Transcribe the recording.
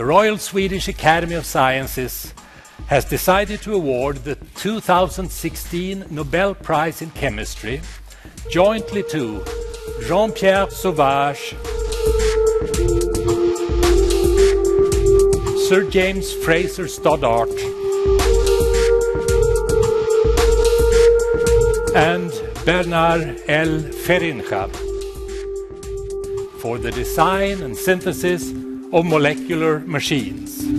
the Royal Swedish Academy of Sciences has decided to award the 2016 Nobel Prize in Chemistry jointly to Jean-Pierre Sauvage, Sir James Fraser Stoddart, and Bernard L. Feringa for the design and synthesis of molecular machines.